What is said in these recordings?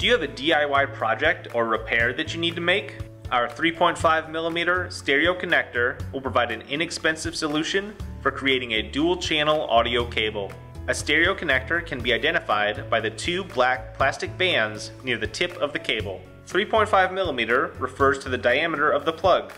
Do you have a DIY project or repair that you need to make? Our 3.5mm stereo connector will provide an inexpensive solution for creating a dual channel audio cable. A stereo connector can be identified by the two black plastic bands near the tip of the cable. 3.5mm refers to the diameter of the plug.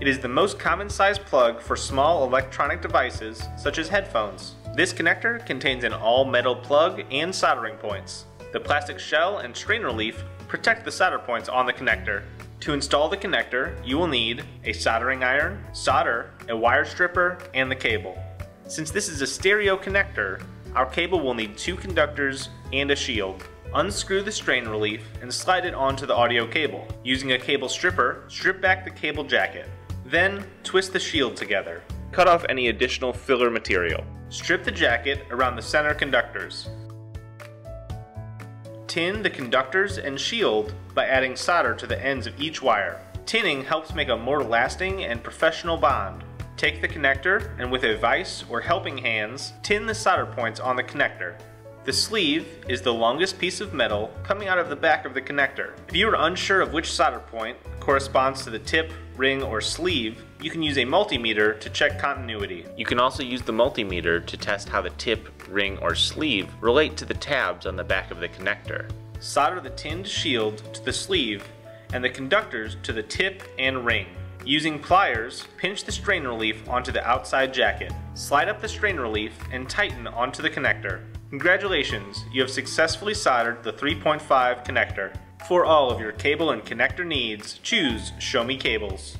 It is the most common size plug for small electronic devices such as headphones. This connector contains an all metal plug and soldering points. The plastic shell and strain relief protect the solder points on the connector. To install the connector, you will need a soldering iron, solder, a wire stripper, and the cable. Since this is a stereo connector, our cable will need two conductors and a shield. Unscrew the strain relief and slide it onto the audio cable. Using a cable stripper, strip back the cable jacket. Then, twist the shield together. Cut off any additional filler material. Strip the jacket around the center conductors. Tin the conductors and shield by adding solder to the ends of each wire. Tinning helps make a more lasting and professional bond. Take the connector and with a vise or helping hands, tin the solder points on the connector. The sleeve is the longest piece of metal coming out of the back of the connector. If you are unsure of which solder point corresponds to the tip, ring, or sleeve, you can use a multimeter to check continuity. You can also use the multimeter to test how the tip, ring, or sleeve relate to the tabs on the back of the connector. Solder the tinned shield to the sleeve and the conductors to the tip and ring. Using pliers, pinch the strain relief onto the outside jacket. Slide up the strain relief and tighten onto the connector. Congratulations, you have successfully soldered the 3.5 connector. For all of your cable and connector needs, choose Show Me Cables.